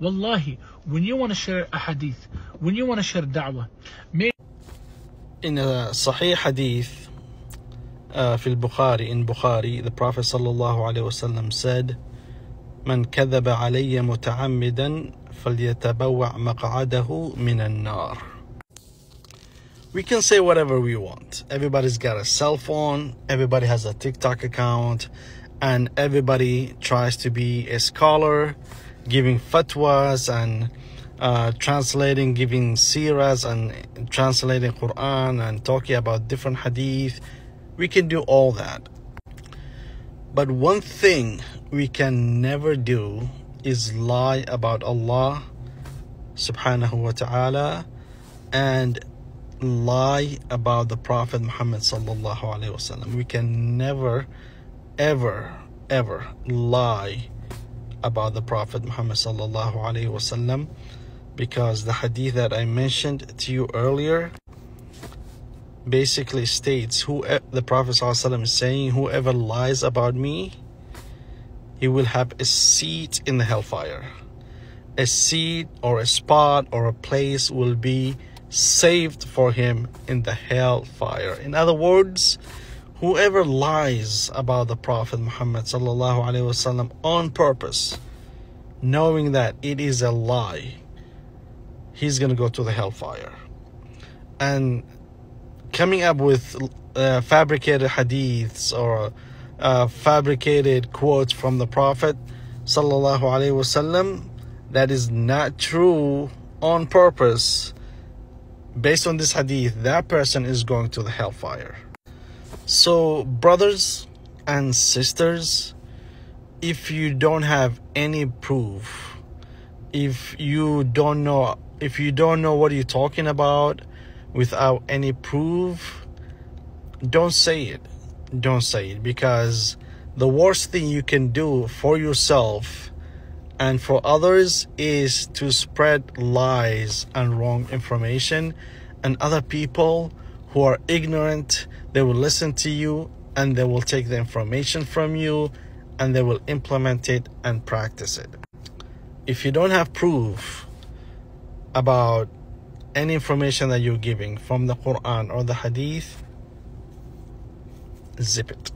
Wallahi, when you want to share a hadith, when you want to share da'wah, make In a Sahih Hadith uh, في البخاري in Bukhari, the Prophet sallallahu alaihi wasallam said, "من كذب علي متعمدا فليتبوع مقعده من النار." We can say whatever we want. Everybody's got a cell phone. Everybody has a TikTok account, and everybody tries to be a scholar, giving fatwas and uh, translating, giving siras and translating Quran and talking about different hadith. We can do all that. But one thing we can never do is lie about Allah subhanahu wa ta'ala and lie about the Prophet Muhammad sallallahu alaihi wasallam. We can never, ever, ever lie about the Prophet Muhammad sallallahu alaihi wasallam because the hadith that I mentioned to you earlier basically states who the Prophet ﷺ is saying whoever lies about me he will have a seat in the hellfire. A seat or a spot or a place will be saved for him in the hellfire in other words whoever lies about the prophet muhammad sallallahu alaihi wasallam on purpose knowing that it is a lie he's going to go to the hellfire. And coming up with uh, fabricated hadiths or uh, fabricated quotes from the prophet sallallahu alaihi wasallam that is not true on purpose. Based on this hadith that person is going to the hellfire so brothers and sisters if you don't have any proof if you don't know if you don't know what you're talking about without any proof don't say it. Don't say it because the worst thing you can do for yourself and for others is to spread lies and wrong information and other people who are ignorant they will listen to you and they will take the information from you and they will implement it and practice it. If you don't have proof about any information that you're giving from the Quran or the Hadith zip it